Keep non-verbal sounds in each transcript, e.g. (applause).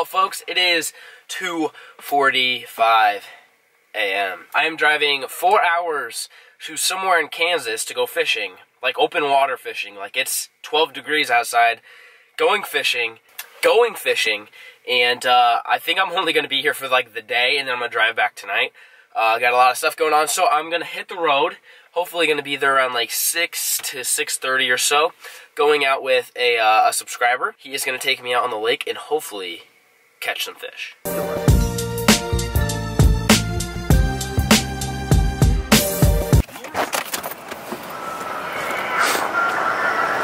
Well, folks, it is 2.45 a.m. I am driving four hours to somewhere in Kansas to go fishing, like open water fishing. Like it's 12 degrees outside, going fishing, going fishing, and uh, I think I'm only going to be here for like the day, and then I'm going to drive back tonight. Uh, got a lot of stuff going on, so I'm going to hit the road. Hopefully going to be there around like 6 to 6.30 or so, going out with a, uh, a subscriber. He is going to take me out on the lake and hopefully catch some fish.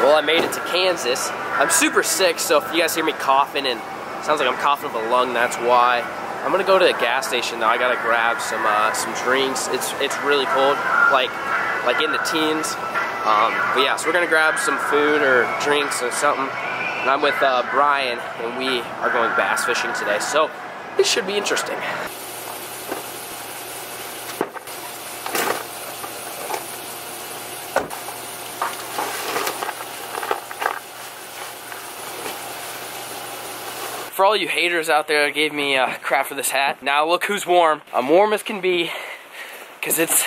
Well, I made it to Kansas. I'm super sick, so if you guys hear me coughing and sounds like I'm coughing up a lung, that's why. I'm gonna go to the gas station now. I gotta grab some uh, some drinks. It's it's really cold, like like in the teens. Um, but yeah, so we're gonna grab some food or drinks or something. And I'm with uh, Brian, and we are going bass fishing today. So this should be interesting. For all you haters out there that gave me uh, crap for this hat, now look who's warm. I'm warm as can be, because it's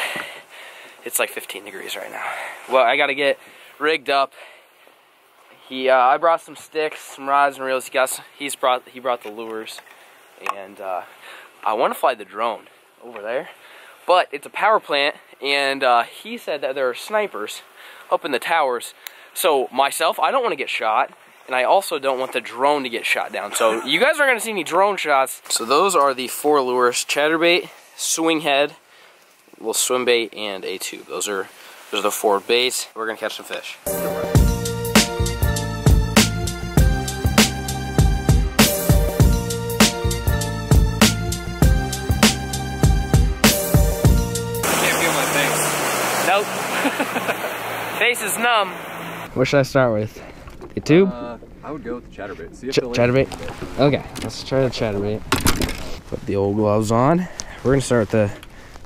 it's like 15 degrees right now. Well, I gotta get rigged up. He, uh, I brought some sticks, some rods and reels. He got, he's brought, he brought the lures, and uh, I want to fly the drone over there, but it's a power plant, and uh, he said that there are snipers up in the towers. So myself, I don't want to get shot, and I also don't want the drone to get shot down. So (laughs) you guys aren't going to see any drone shots. So those are the four lures: chatterbait, swing head, little swim bait, and a tube. Those are those are the four baits. We're gonna catch some fish. Nope. (laughs) face is numb. What should I start with? The tube? Uh, I would go with the chatterbait. See if Ch the chatterbait? Okay, let's try the chatterbait. Put the old gloves on. We're gonna start with the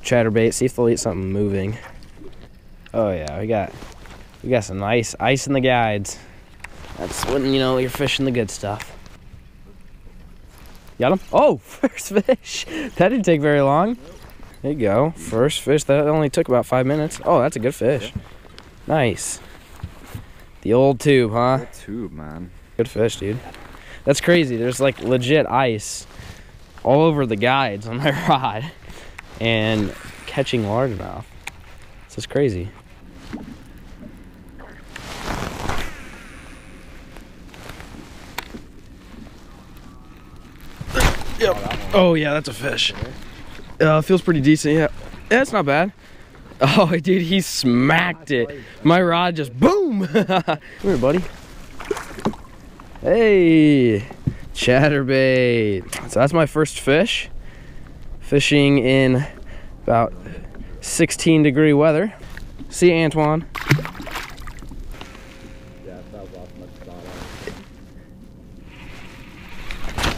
chatterbait, see if they'll eat something moving. Oh yeah, we got we got some nice ice in the guides. That's when you know you're fishing the good stuff. Got him? Oh, (laughs) first fish. That didn't take very long. There you go. First fish. That only took about five minutes. Oh, that's a good fish. Nice. The old tube, huh? Good tube, man. Good fish, dude. That's crazy. There's like legit ice all over the guides on (laughs) my rod and catching largemouth. This is crazy. Yep. Oh yeah, that's a fish. Uh, feels pretty decent. Yeah, yeah, not bad. (laughs) Oh, dude, he smacked it. My rod just boom. (laughs) Come here, buddy. Hey, chatterbait. So that's my first fish. Fishing in about 16 degree weather. See you, Antoine. Yeah, that was awesome.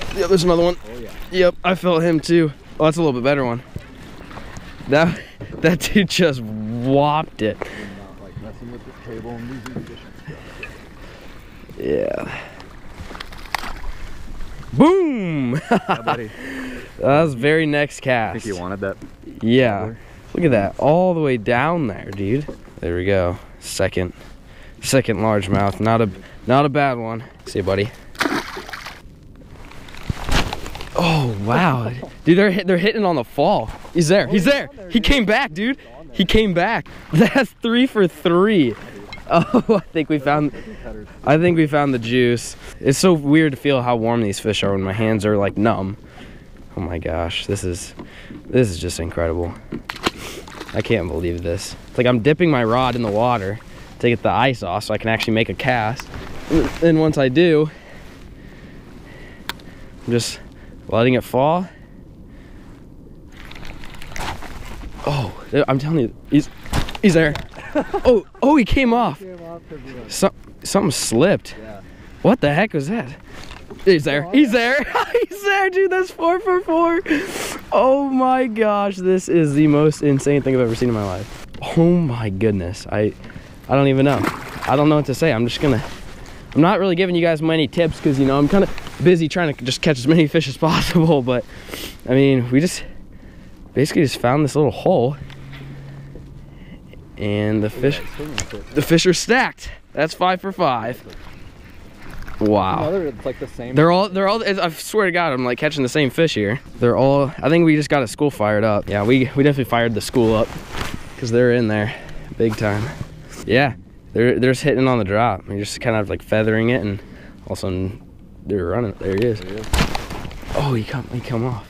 That's. Yep, there's another one. Oh, yeah. Yep, I felt him too. Oh, that's a little bit better one. That (laughs) that dude just whopped it. Not like messing with this table and losing fish and stuff. Yeah. Boom! Yeah, (laughs) buddy. that was very next I cast. think he wanted that. Yeah. Look at that. All the way down there, dude. There we go. Second second largemouth. Not a not a bad one. See you, buddy. Oh wow. Dude, they're they're hitting on the fall. He's there. He's there. He came back, dude. He came back. (laughs) That's 3 for 3. (laughs) Oh, I think we found I think we found the juice. It's so weird to feel how warm these fish are when my hands are like numb. Oh my gosh, this is this is just incredible. I can't believe this. It's like I'm dipping my rod in the water to get the ice off so I can actually make a cast. And once I do, I'm just letting it fall. Oh, I'm telling you, he's he's there. (laughs) oh, oh, he came off. Some, something slipped. Yeah. What the heck was that? He's there. He's there. (laughs) He's there, dude. That's four for four. Oh my gosh, this is the most insane thing I've ever seen in my life. Oh my goodness. I I don't even know. I don't know what to say. I'm just gonna I'm not really giving you guys many tips because you know I'm kind of busy trying to just catch as many fish as (laughs) possible. But I mean, we just basically just found this little hole, and the fish the fish are stacked. That's five for five. Wow. It's like the same. They're all, they're all, I swear to God, I'm like catching the same fish here. They're all, I think we just got a school fired up. Yeah, we, we definitely fired the school up because they're in there big time. Yeah, they're, they're just hitting on the drop. You're just kind of like feathering it and all of a sudden they're running. There he is. There he is. Oh, he come, he come off.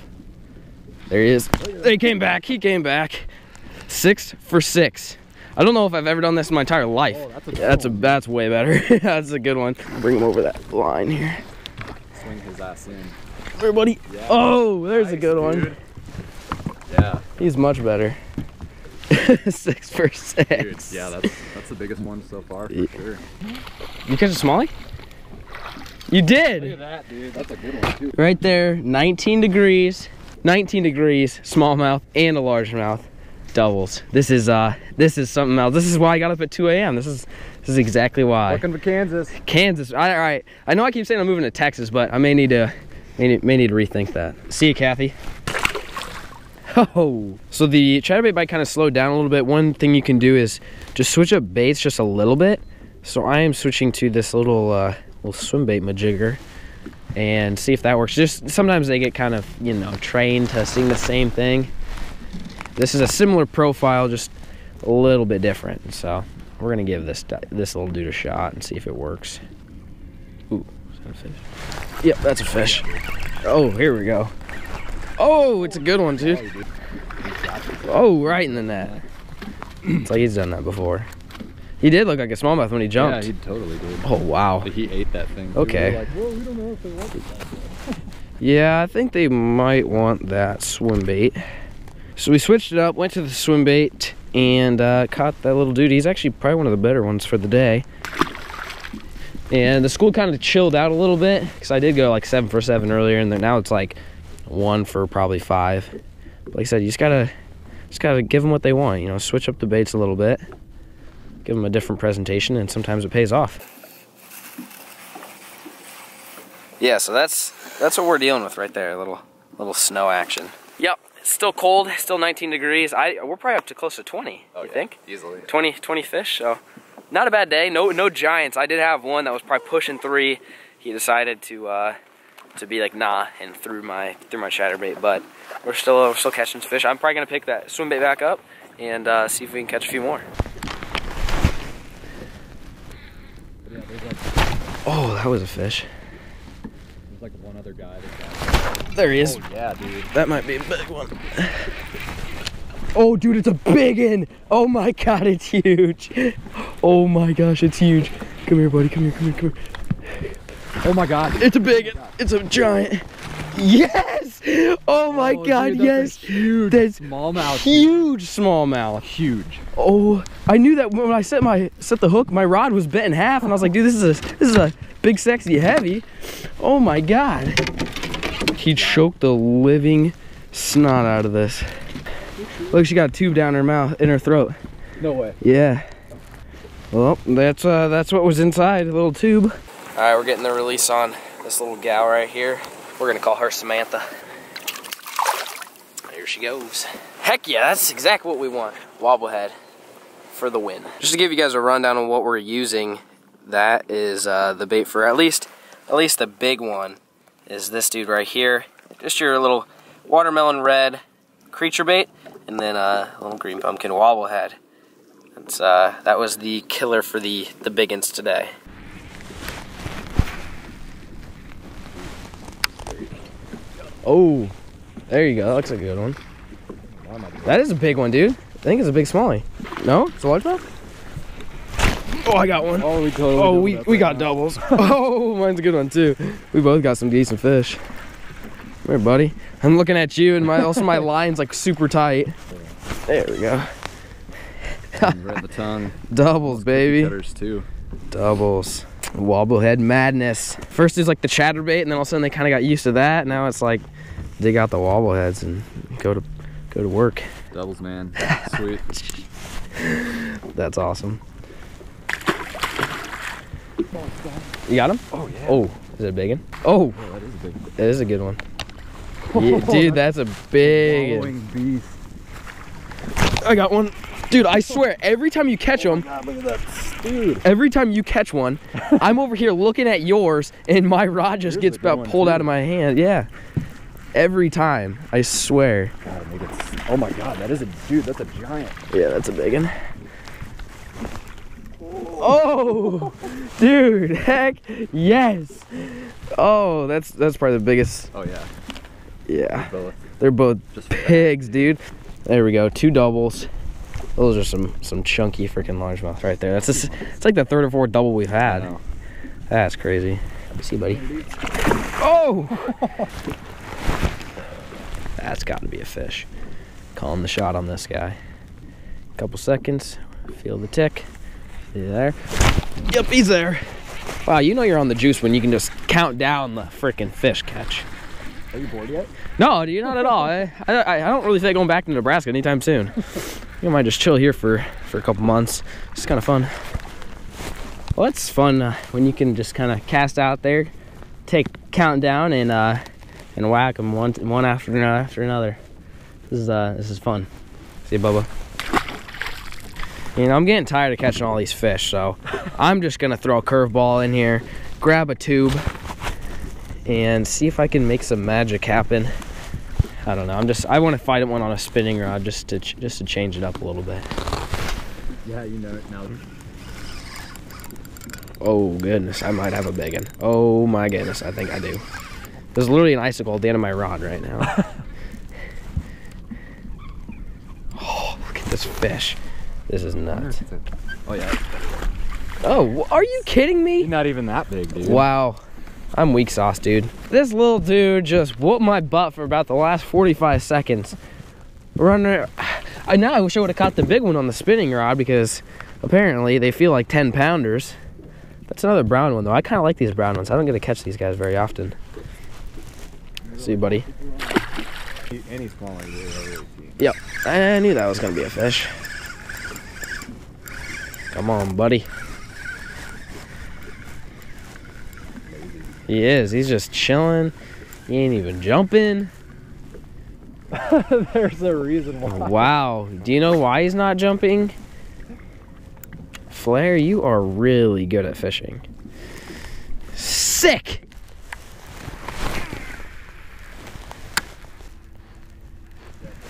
There he is. They came back, he came back. Six for six. I don't know if I've ever done this in my entire life. Oh, that's a Yeah, that's a, that's way better. (laughs) that's a good one. Bring him over that line here. Swing his ass in. Everybody. Yeah. Oh, there's a Nice, good one. dude. Yeah, He's much better. (laughs) Six for dude. six. Yeah, that's that's the biggest one so far for Yeah. sure. You catch a smallie? You Look at did. that, dude. That's a good one too. Right there, 19 degrees, 19 degrees, smallmouth and a largemouth, doubles. This is uh, this is something else. This is why I got up at 2 a.m. This is this is exactly why. Looking for Kansas. Kansas. All right. I know I keep saying I'm moving to Texas, but I may need to may need, may need to rethink that. See you, Kathy. Oh, so the chatterbait bite kind of slowed down a little bit. One thing you can do is just switch up baits just a little bit. So I am switching to this little uh, little swim bait majigger and see if that works. Just sometimes they get kind of you know trained to seeing the same thing. This is a similar profile, just a little bit different. So we're gonna give this this little dude a shot and see if it works. Ooh, is that a fish? Yep, that's a fish. Oh, here we go. Oh, it's a good one, dude. Oh, right in the net. It's like he's done that before. He did look like a smallmouth when he jumped. Yeah, he totally did. oh wow. He ate that thing. too. Okay. We like, Whoa, we don't know if they want. (laughs) Yeah, I think they might want that swim bait. So we switched it up, went to the swim bait, and uh, caught that little dude. He's actually probably one of the better ones for the day. And the school kind of chilled out a little bit because I did go like seven for seven earlier, and then now it's like one for probably five. But like I said, you just gotta, just gotta give them what they want. You know, switch up the baits a little bit, give them a different presentation, and sometimes it pays off. Yeah, so that's that's what we're dealing with right there. A little little snow action. Yep, it's still cold, still 19 degrees. I we're probably up to close to 20. Oh, you yeah, think? Easily. 20 20 fish. So not a bad day. No no giants. I did have one that was probably pushing three. He decided to uh, to be like nah and threw my threw my chatterbait. But we're still we're still catching some fish. I'm probably gonna pick that swim bait back up and uh, see if we can catch a few more. Yeah, there's like, Oh, that was a fish. there's like one other guy that There he is. Oh, yeah, dude. That might be a big one. Oh, dude, it's a big one. Oh my god, it's huge. Oh my gosh, it's huge. Come here, buddy. Come here, come here, come here. Oh my god. It's a big one. It's a giant. Yes! (laughs) Oh my Oh, god, dude, that's yes. a huge That's smallmouth. huge smallmouth. Huge. Oh, I knew that when I set my set the hook, my rod was bent in half, and I was like, dude, this is a this is a big, sexy, heavy. Oh my god. He choked the living snot out of this. Look, she got a tube down her mouth, in her throat. No way. Yeah. Well, that's uh, that's what was inside, a little tube. All right, we're getting the release on this little gal right here. We're gonna call her Samantha. She goes. Heck yeah, that's exactly what we want. Wobblehead for the win. Just to give you guys a rundown on what we're using, that is uh, the bait for at least at least the big one is this dude right here. Just your little watermelon red creature bait, and then uh, a little green pumpkin wobblehead. It's, uh, that was the killer for the the biggins today. Oh, there you go. That looks like a good one. That is a big one, dude. I think it's a big smallie. No, it's a largemouth. Oh, I got one. Oh, we totally. Oh, we we got now. doubles. (laughs) oh, mine's a good one too. We both got some decent fish. Come here, buddy. I'm looking at you, and my also my (laughs) line's like super tight. There we go. Right the tongue. (laughs) Doubles, baby. Cutters too. Doubles. Wobblehead madness. First is like the chatterbait, and then all of a sudden they kind of got used to that. Now it's like dig out the wobbleheads and go to go to work. Doubles, man. (laughs) Sweet. That's awesome. You got him? Oh yeah. Oh, Is it a big one? Oh, Oh, that is a big. it is a good one. Yeah, dude, that's a big. Glowing beast. I got one. Dude, I swear, every time you catch oh them, God, look at that, dude. every time you catch one, (laughs) I'm over here looking at yours, and my rod just Yours gets is a good about pulled too. out of my hand. Yeah. Every time, I swear. God, make it. s- Oh my God, that is a dude. That's a giant. Yeah, that's a big one. Oh, dude, heck yes. Oh, that's that's probably the biggest. Oh yeah, Yeah, both. they're both Just pigs, dude. There we go, two doubles. Those are some some chunky freaking largemouth right there. That's just, it's like the third or fourth double we've had. That's crazy. Let me see, buddy. Oh! (laughs) That's got to be a fish. Calling the shot on this guy. A Couple seconds. Feel the tick. There? Yep, he's there. Wow, you know you're on the juice when you can just count down the freaking fish catch. Are you bored yet? No, dude, not at all. I, I, I don't really think going back to Nebraska anytime soon. (laughs) I might just chill here for, for a couple months. It's kind of fun. Well, it's fun uh, when you can just kind of cast out there, take count down, and uh, and whack them one one after another after another. This is uh this is fun. See, Bubba. You know, I'm getting tired of catching all these fish, so I'm just gonna throw a curveball in here, grab a tube, and see if I can make some magic happen. I don't know. I'm just I want to fight it one on a spinning rod just to ch- just to change it up a little bit. Yeah, you know it now. Oh goodness, I might have a big one. Oh my goodness, I think I do. There's literally an icicle at the end of my rod right now. (laughs) oh, look at this fish. This is nuts. Oh yeah. Oh, are you kidding me? He's not even that big, dude. Wow. I'm weak sauce, dude. This little dude just whooped my butt for about the last 45 seconds. Running. I now I wish I would have caught the big one on the spinning rod because apparently they feel like 10 pounders. That's another brown one though. I kind of like these brown ones. I don't get to catch these guys very often. See, buddy. Any smaller, you're really seen. Yep. I knew that was gonna be a fish. Come on, buddy. He is. He's just chilling. He ain't even jumping. (laughs) There's a reason why. Wow. Do you know why he's not jumping? Flair, you are really good at fishing. Sick.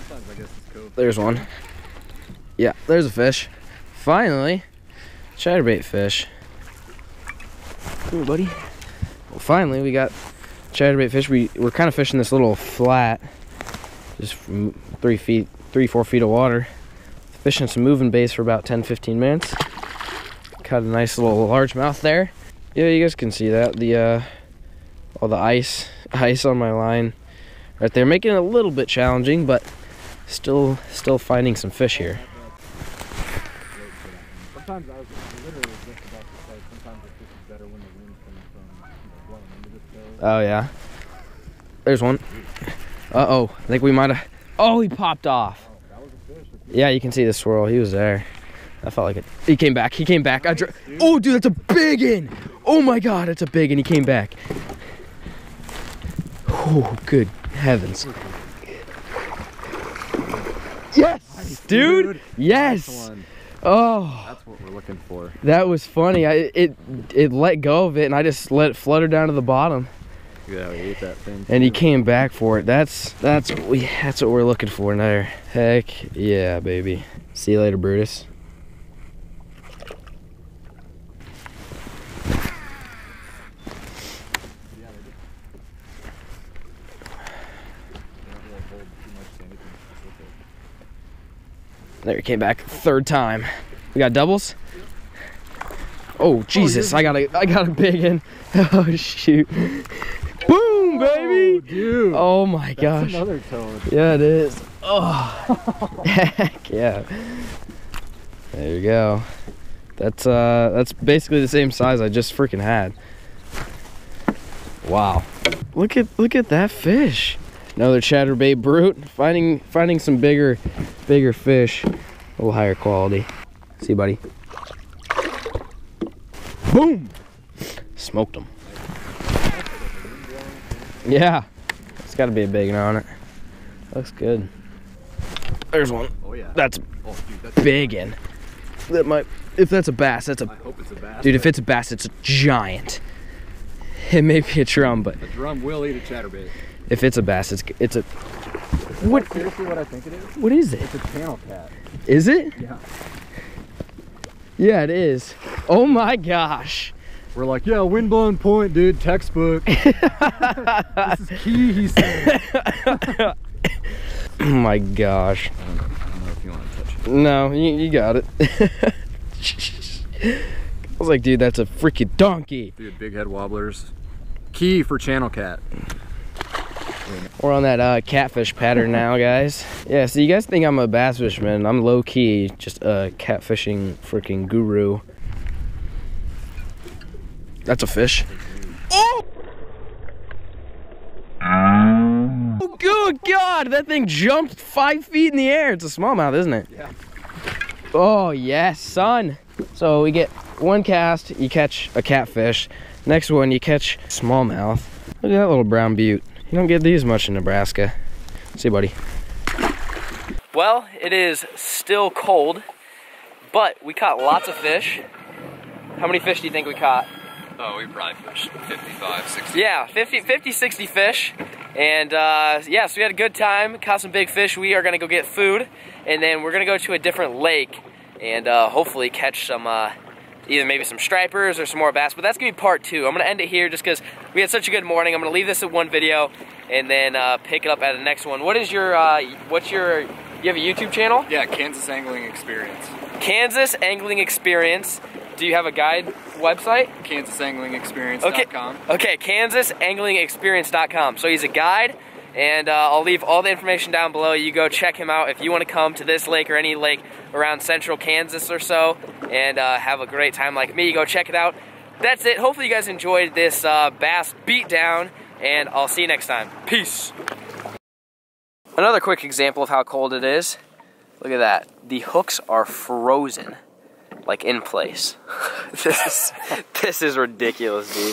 Sometimes I guess it's cool. There's one. Yeah, there's a fish. Finally, chatterbait fish. Come here, buddy. Well, finally, we got chatterbait fish. We we're kind of fishing this little flat, just three feet, three four feet of water. Fishing some moving bass for about 10, 15 minutes. Caught a nice little largemouth there. Yeah, you guys can see that the uh, all the ice, (laughs) ice on my line, right there, making it a little bit challenging, but still still finding some fish here. Sometimes I was literally just about to say sometimes it's just better when the wind's coming from blowing into the stove. oh yeah. There's one. Uh-oh. I think we might have oh he popped off. Oh, that was a fish. yeah you can see the swirl. He was there. I felt like it. He came back. He came back. I dr- oh dude that's a big one. Oh my god it's a big one. He came back. Oh good heavens yes dude yes One. oh That's what we're looking for. That was funny. I it it let go of it and I just let it flutter down to the bottom Yeah, we ate that thing. and he came back for it. That's that's what we that's what we're looking for there. Heck yeah, baby. See you later, Brutus. Yeah, they just- they don't really hold too much to anything specific. There he came back third time. We got doubles. Oh Jesus! I got a I got a big one. (laughs) Oh shoot! Boom, baby! dude. Oh my That's gosh! another toad. Yeah, it is. Oh, (laughs) heck yeah. There you go. That's uh, that's basically the same size I just freaking had. Wow. Look at look at that fish. Another chatterbait brute. Finding finding some bigger, bigger fish, a little higher quality. See, buddy. Boom. Smoked him. Yeah. It's got to be a big one on it. Looks good. There's one. Oh yeah. That's oh, dude, that's big in. That might. If that's a bass, that's a. I hope it's a bass. Dude, if it's a bass, it's a giant. (laughs) It may be a drum, but a drum will eat a chatterbait. if it's a bass, it's it's a. What? Seriously, what I think it is? What is it? It's a channel cat. Is it? Yeah. Yeah, it is. Oh my gosh. We're like, yeah, windblown point, dude. Textbook. (laughs) this is key. He said. (laughs) Oh my gosh. I don't, know, I don't know if you want to touch it. No, you, you got it. I was like, dude, that's a freaking donkey. Dude, big head wobblers. Key for channel cat. We're on that uh, catfish pattern now, guys. Yeah, so you guys think I'm a bass fisherman. I'm low key, just a catfishing freaking guru. That's a fish. Oh! Oh, good God! That thing jumped five feet in the air. It's a smallmouth, isn't it? Yeah. Oh, yes, son. So we get one cast, you catch a catfish. Next one, you catch smallmouth. Look at that little brown butte. You don't get these much in Nebraska. See, buddy. Well, it is still cold, but we caught lots of fish. How many fish do you think we caught? Oh, we probably fished 55, 60. Yeah, 50, 50 60 fish. And uh, yeah, so we had a good time, caught some big fish. We are gonna go get food, and then we're gonna go to a different lake and uh, hopefully catch some, uh, either maybe some stripers or some more bass. But that's gonna be part two. I'm gonna end it here just because we had such a good morning. I'm gonna leave this at one video and then uh, pick it up at the next one. What is your, uh, what's your, you have a YouTube channel? Yeah, Kansas Angling Experience. Kansas Angling Experience. Do you have a guide website? KansasAnglingExperience.com. Okay, okay KansasAnglingExperience.com. So he's a guide, and uh, I'll leave all the information down below. You go check him out if you want to come to this lake or any lake around central Kansas or so and uh, have a great time like me. Go check it out. That's it. Hopefully, you guys enjoyed this uh, bass beatdown, and I'll see you next time. Peace. Another quick example of how cold it is. Look at that. The hooks are frozen, like in place. (laughs) this is this is ridiculous, dude.